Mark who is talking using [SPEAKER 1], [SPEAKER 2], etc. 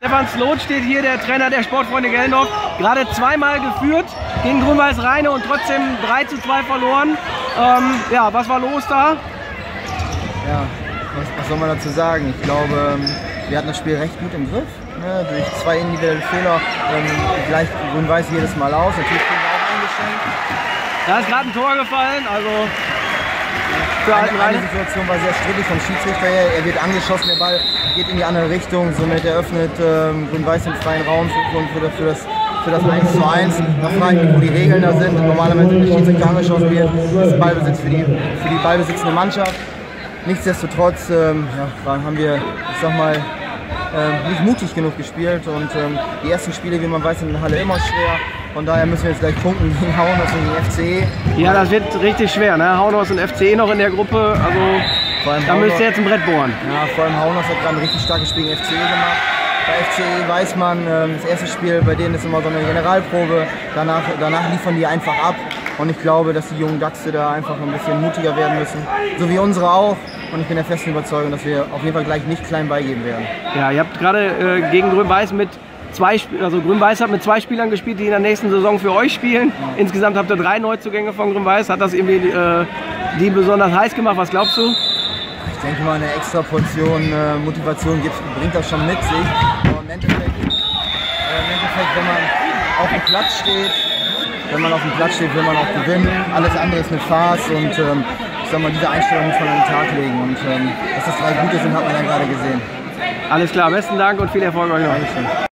[SPEAKER 1] Stefan Sloth steht hier, der Trainer der Sportfreunde Gellendorf. Gerade zweimal geführt gegen Grün-Weiß Rheine und trotzdem 3 zu 2 verloren. Ähm, ja, was war los da?
[SPEAKER 2] Ja, was, was, soll man dazu sagen? Ich glaube, ähm, wir hatten das Spiel recht gut im Griff. Ne? Durch zwei individuelle Fehler ähm, gleicht Grün-Weiß jedes Mal aus. Natürlich auch eingeschränkt.
[SPEAKER 1] Da ist gerade ein Tor gefallen, also
[SPEAKER 2] für eine, eine Situation war sehr strittig vom Schiedsrichter her. Er wird angeschossen, der Ball geht in die andere Richtung. Somit eröffnet ähm, Grün-Weiß den freien Raum für, für, für, das, für das 1 zu 1. Da frage ich mich, wo die Regeln da sind. Normalerweise, wenn der Schiedsrichter angeschossen wird, ist Ballbesitz für die, für die ballbesitzende Mannschaft. Nichtsdestotrotz ähm, ja, haben wir, ich sag mal, äh, nicht mutig genug gespielt und ähm, die ersten Spiele, wie man weiß, in der Halle immer schwer. Von daher müssen wir jetzt gleich punkten gegen Hauenhaus und gegen FCE.
[SPEAKER 1] Ja, das wird richtig schwer. Ne? Hauenhaus und FCE noch in der Gruppe. Also da müsst ihr jetzt ein Brett bohren.
[SPEAKER 2] Ja, vor allem Hauenhaus hat gerade ein richtig starkes Spiel gegen FCE gemacht. Bei FCE weiß man, ähm, das erste Spiel bei denen ist immer so eine Generalprobe. Danach, danach liefern die einfach ab. Und ich glaube, dass die jungen Dachse da einfach ein bisschen mutiger werden müssen. So wie unsere auch. Und ich bin der festen Überzeugung, dass wir auf jeden Fall gleich nicht klein beigeben werden.
[SPEAKER 1] Ja, ihr habt gerade äh, gegen Grün-Weiß mit zwei, also Grün-Weiß hat mit zwei Spielern gespielt, die in der nächsten Saison für euch spielen. Ja. Insgesamt habt ihr drei Neuzugänge von Grün-Weiß. Hat das irgendwie äh, die besonders heiß gemacht? Was glaubst du?
[SPEAKER 2] Ich denke mal, eine extra Portion äh, Motivation gibt, bringt das schon mit sich. Aber im Endeffekt, äh, im Endeffekt, wenn man auf dem Platz steht, wenn man auf dem Platz steht, will man auch gewinnen. Alles andere ist eine Farce und ähm, ich sag mal, diese Einstellung muss man an den Tag legen. Und ähm, dass das drei gute sind, hat man ja gerade gesehen.
[SPEAKER 1] Alles klar, besten Dank und viel Erfolg euch noch.